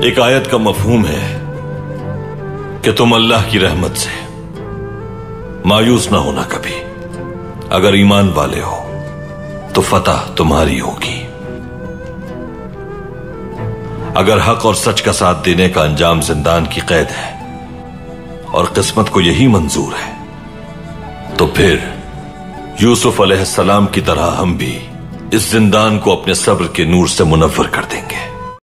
एक आयत का मफहूम है कि तुम अल्लाह की रहमत से मायूस ना होना कभी। अगर ईमान वाले हो तो फतह तुम्हारी होगी। अगर हक और सच का साथ देने का अंजाम जिंदान की कैद है और किस्मत को यही मंजूर है तो फिर यूसुफ अलैहिस्सलाम की तरह हम भी इस जिंदान को अपने सब्र के नूर से मुनवर कर देंगे।